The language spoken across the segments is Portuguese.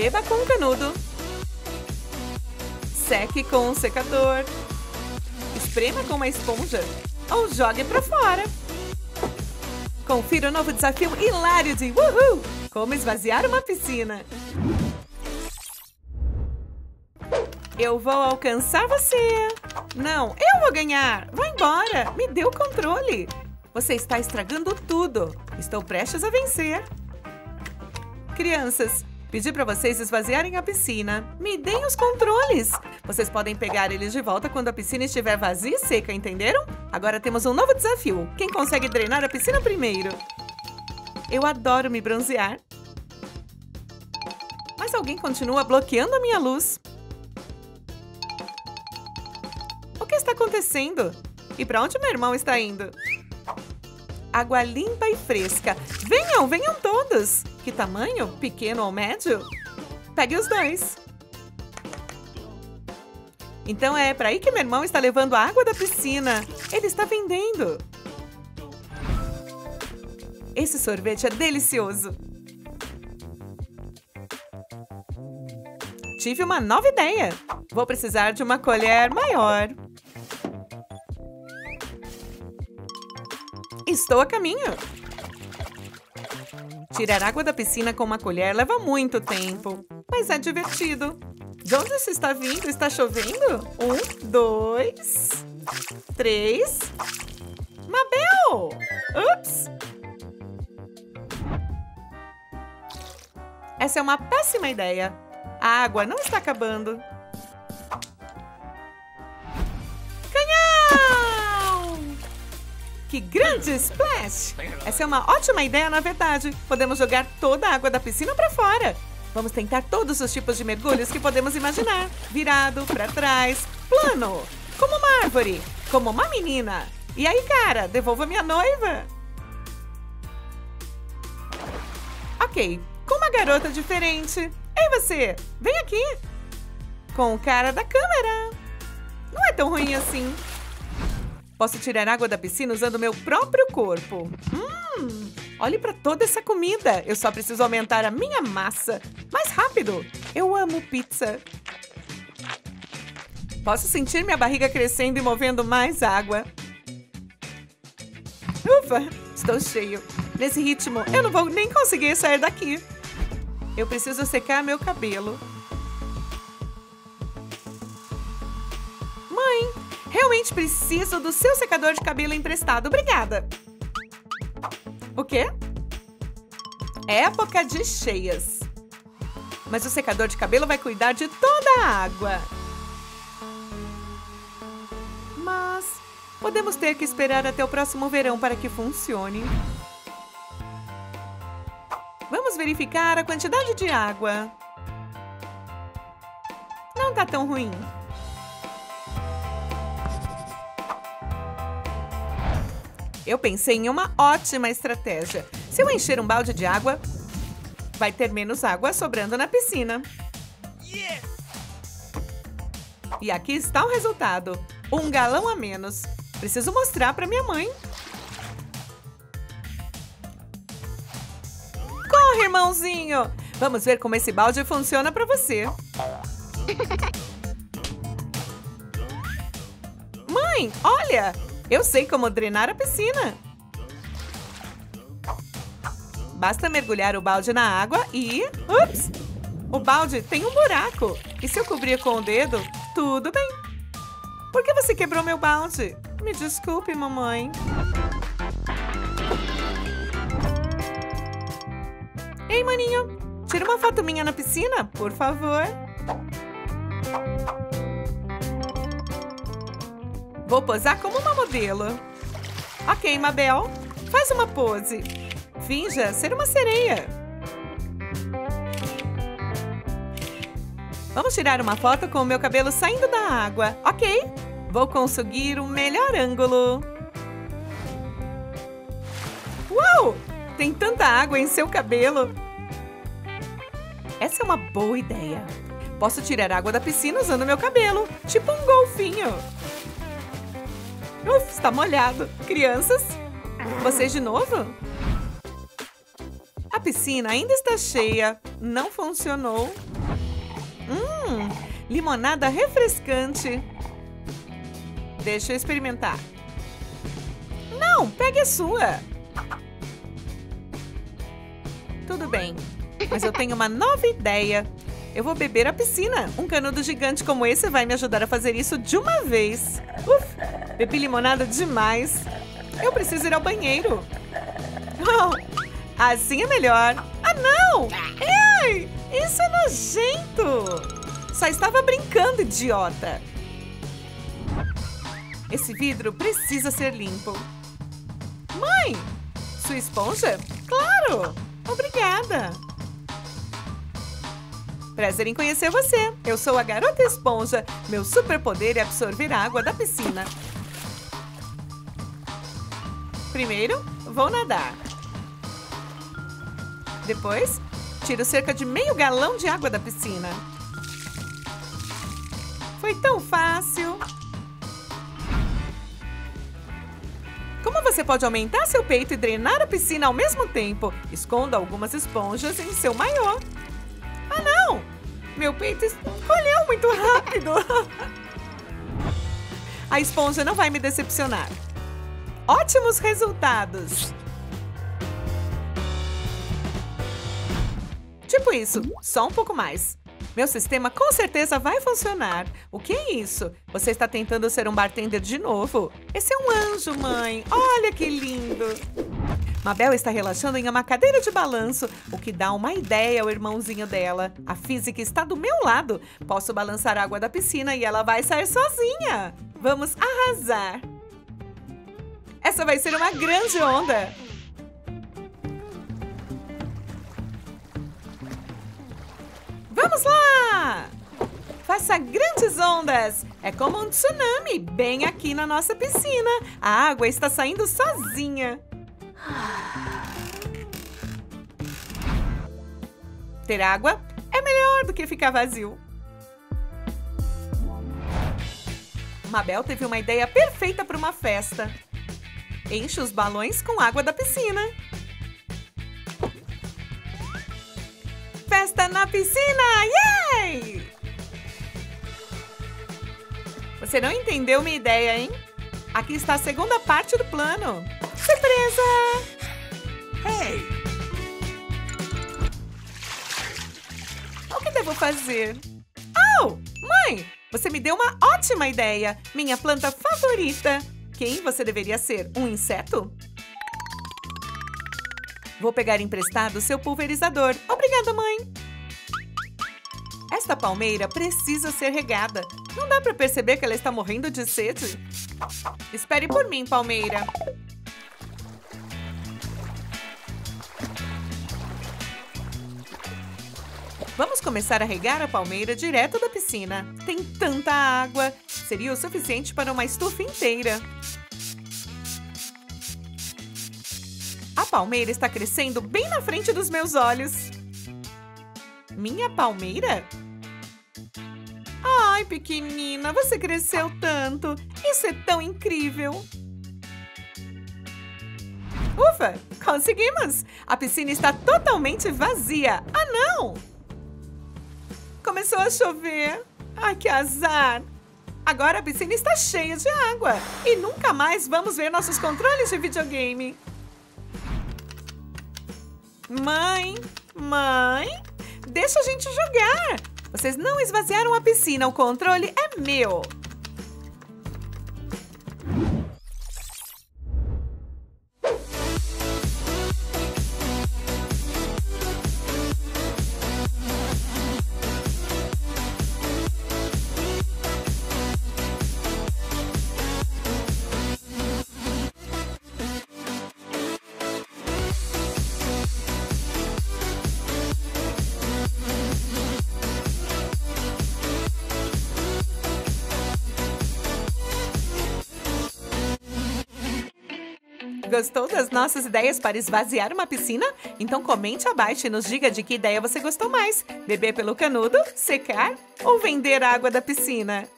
Beba com um canudo. Seque com um secador. Esprema com uma esponja. Ou jogue para fora. Confira o novo desafio hilário de Woohoo! Como esvaziar uma piscina. Eu vou alcançar você. Não, eu vou ganhar. Vai embora. Me dê o controle. Você está estragando tudo. Estou prestes a vencer. Crianças, pedi para vocês esvaziarem a piscina. Me deem os controles. Vocês podem pegar eles de volta quando a piscina estiver vazia e seca, entenderam? Agora temos um novo desafio. Quem consegue drenar a piscina primeiro? Eu adoro me bronzear. Mas alguém continua bloqueando a minha luz. O que está acontecendo? E para onde meu irmão está indo? Água limpa e fresca. Venham, venham todos! Que tamanho? Pequeno ou médio? Pegue os dois. Então é para aí que meu irmão está levando a água da piscina. Ele está vendendo. Esse sorvete é delicioso. Tive uma nova ideia. Vou precisar de uma colher maior. Estou a caminho. Tirar água da piscina com uma colher leva muito tempo, mas é divertido. De onde isso está vindo? Está chovendo? Um, dois, três. Mabel! Ups! Essa é uma péssima ideia. A água não está acabando. Que grande splash! Essa é uma ótima ideia, na verdade. Podemos jogar toda a água da piscina para fora. Vamos tentar todos os tipos de mergulhos que podemos imaginar. Virado, para trás, plano, como uma árvore, como uma menina. E aí, cara, devolva minha noiva. Ok, com uma garota diferente. Ei, você, vem aqui. Com o cara da câmera. Não é tão ruim assim. Posso tirar água da piscina usando meu próprio corpo. Hum, olhe para toda essa comida. Eu só preciso aumentar a minha massa. Mais rápido. Eu amo pizza. Posso sentir minha barriga crescendo e movendo mais água. Ufa, estou cheio. Nesse ritmo, eu não vou nem conseguir sair daqui. Eu preciso secar meu cabelo. Realmente preciso do seu secador de cabelo emprestado. Obrigada. O quê? Época de cheias. Mas o secador de cabelo vai cuidar de toda a água. Mas podemos ter que esperar até o próximo verão para que funcione. Vamos verificar a quantidade de água. Não tá tão ruim. Eu pensei em uma ótima estratégia. Se eu encher um balde de água, vai ter menos água sobrando na piscina. E aqui está o resultado. Um galão a menos. Preciso mostrar para minha mãe. Corre, irmãozinho! Vamos ver como esse balde funciona para você. Mãe, olha! Eu sei como drenar a piscina. Basta mergulhar o balde na água e... Ups! O balde tem um buraco. E se eu cobrir com o dedo, tudo bem. Por que você quebrou meu balde? Me desculpe, mamãe. Ei, maninho. Tira uma foto minha na piscina, por favor. Vou posar como uma modelo. Ok, Mabel. Faz uma pose. Finja ser uma sereia. Vamos tirar uma foto com o meu cabelo saindo da água. Ok. Vou conseguir o um melhor ângulo. Uau! Tem tanta água em seu cabelo. Essa é uma boa ideia. Posso tirar água da piscina usando meu cabelo, tipo um golfinho. Uf, está molhado. Crianças, vocês de novo? A piscina ainda está cheia. Não funcionou. Hum, limonada refrescante. Deixa eu experimentar. Não, pegue a sua. Tudo bem, mas eu tenho uma nova ideia. Eu vou beber a piscina. Um canudo gigante como esse vai me ajudar a fazer isso de uma vez. Uf, bebi limonada demais. Eu preciso ir ao banheiro. Oh, assim é melhor. Ah, não! Ei, isso é nojento! Só estava brincando, idiota. Esse vidro precisa ser limpo. Mãe, sua esponja? Claro! Obrigada! Prazer em conhecer você. Eu sou a Garota Esponja. Meu superpoder é absorver a água da piscina. Primeiro, vou nadar. Depois, tiro cerca de meio galão de água da piscina. Foi tão fácil! Como você pode aumentar seu peito e drenar a piscina ao mesmo tempo? Esconda algumas esponjas em seu maiô. Ah, não! Meu peito encolheu muito rápido. A esponja não vai me decepcionar. Ótimos resultados! Tipo isso, só um pouco mais. Meu sistema com certeza vai funcionar. O que é isso? Você está tentando ser um bartender de novo? Esse é um anjo, mãe. Olha que lindo. Mabel está relaxando em uma cadeira de balanço, o que dá uma ideia ao irmãozinho dela. A física está do meu lado. Posso balançar a água da piscina e ela vai sair sozinha. Vamos arrasar. Essa vai ser uma grande onda. Vamos lá! Faça grandes ondas! É como um tsunami bem aqui na nossa piscina. A água está saindo sozinha. Ter água é melhor do que ficar vazio. Mabel teve uma ideia perfeita para uma festa. Enche os balões com água da piscina. Festa na piscina! Yay! Você não entendeu minha ideia, hein? Aqui está a segunda parte do plano. Surpresa! Hey! O que devo fazer? Oh! Mãe! Você me deu uma ótima ideia! Minha planta favorita! Quem você deveria ser? Um inseto? Vou pegar emprestado seu pulverizador. Obrigada, mãe! Esta palmeira precisa ser regada. Não dá para perceber que ela está morrendo de sede? Espere por mim, palmeira. Vamos começar a regar a palmeira direto da piscina. Tem tanta água! Seria o suficiente para uma estufa inteira. A palmeira está crescendo bem na frente dos meus olhos. Minha palmeira? Ai, pequenina, você cresceu tanto. Isso é tão incrível. Ufa, conseguimos! A piscina está totalmente vazia. Ah, não! Começou a chover. Ai, que azar! Agora a piscina está cheia de água e nunca mais vamos ver nossos controles de videogame. Mãe, mãe, deixa a gente jogar. Vocês não esvaziaram a piscina, o controle é meu. Gostou das nossas ideias para esvaziar uma piscina? Então comente abaixo e nos diga de que ideia você gostou mais: beber pelo canudo, secar ou vender água da piscina.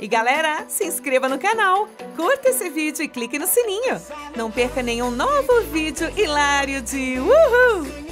E galera, se inscreva no canal, curta esse vídeo e clique no sininho. Não perca nenhum novo vídeo hilário de Uhul!